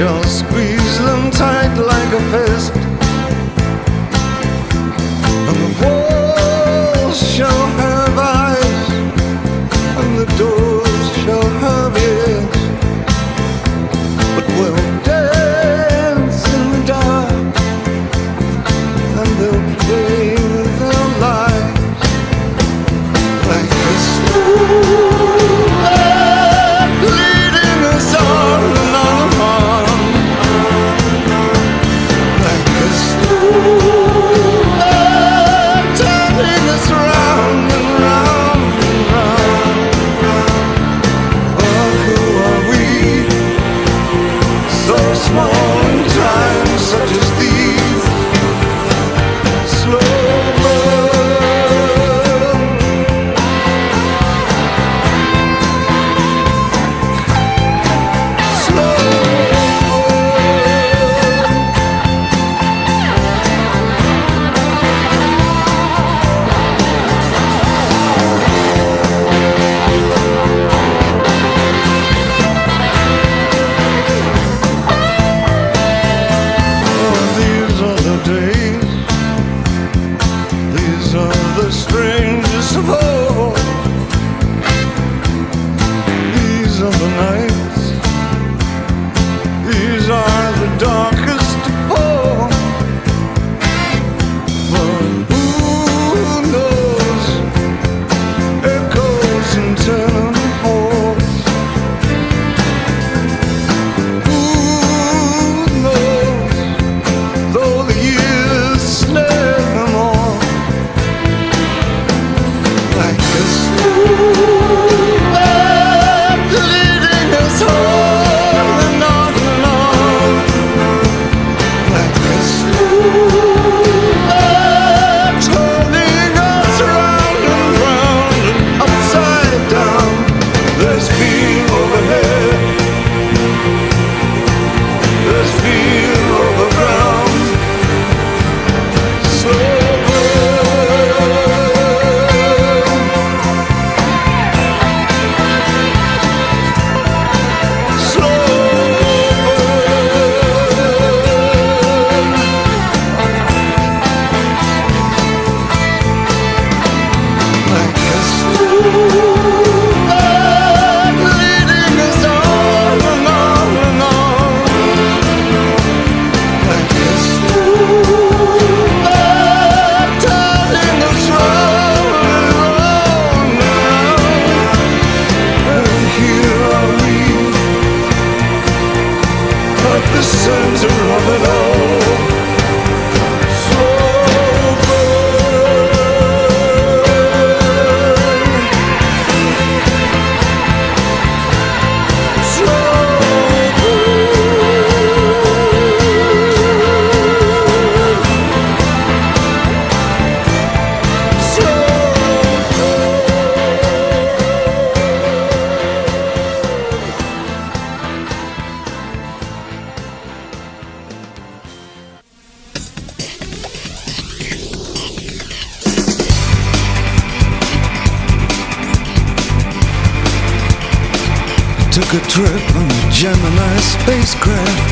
She'll squeeze them tight like a fist took a trip on a Gemini spacecraft.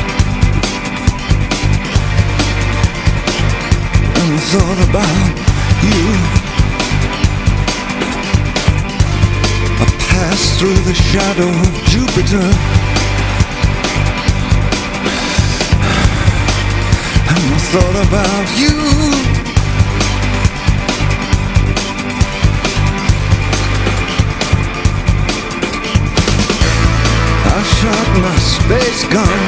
And I thought about you. I passed through the shadow of Jupiter. And I thought about you. space gun.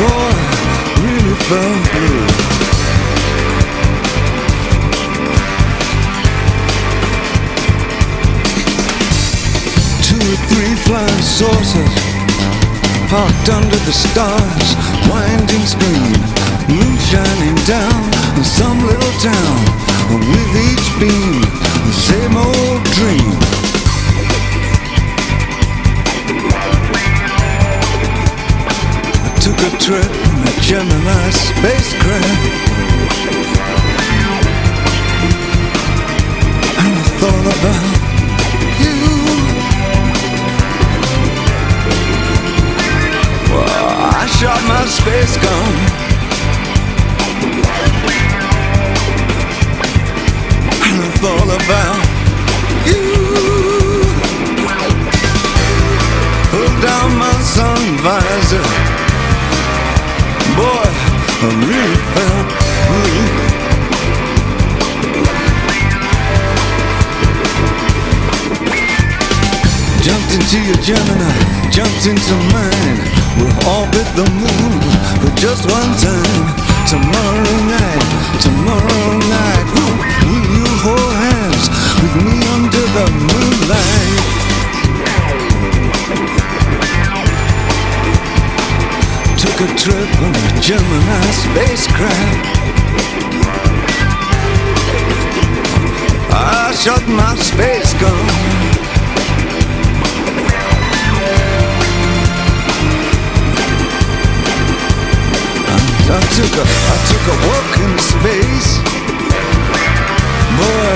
Boy, really felt blue Two or three flying saucers Parked under the stars Winding screen Moon shining down on some little town. found you. Pull down my sun visor. Boy, I really felt blue. Jumped into your Gemini, jumped into mine. We'll orbit the moon for just one time. Tomorrow night, tomorrow. trip on a Gemini spacecraft. I shot my space gun. And I took a, I took a walk in space. Boy,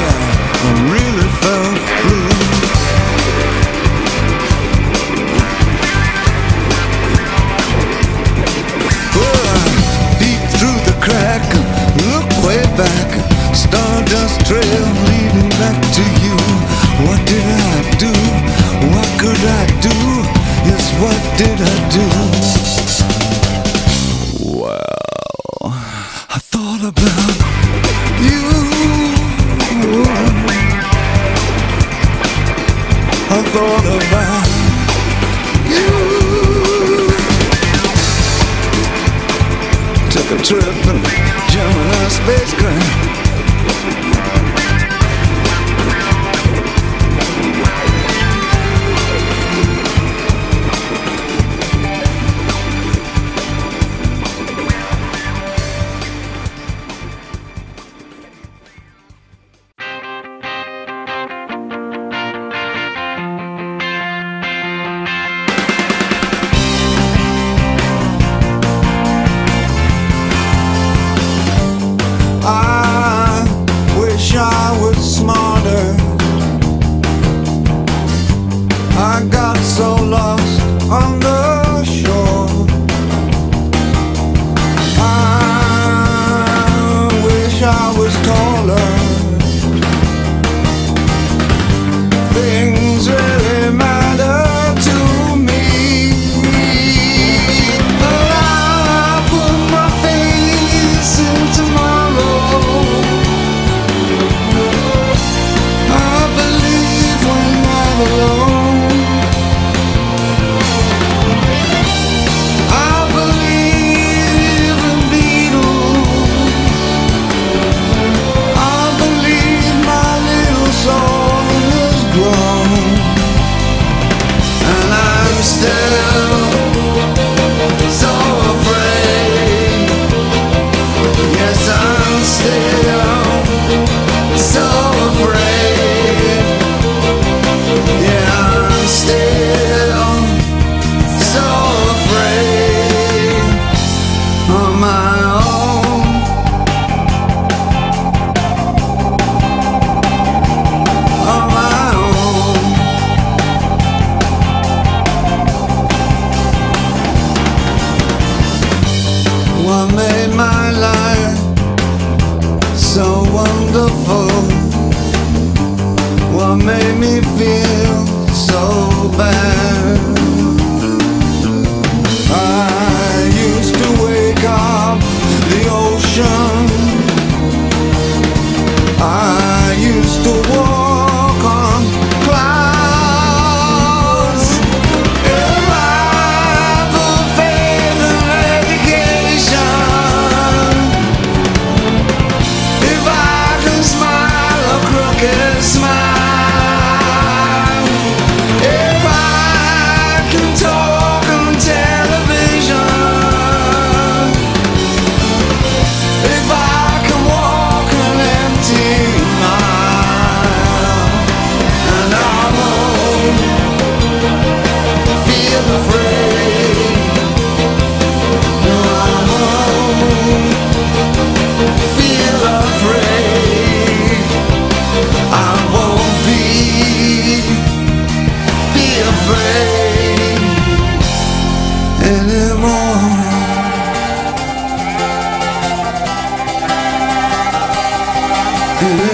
could I do? Yes, what did I do? Well, I thought about you. I thought about you. Took a trip in Gemini spacecraft. wonderful? What made me feel so bad?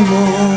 amor.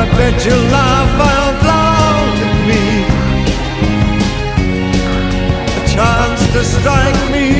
I bet you laugh out loud at me. A chance to strike me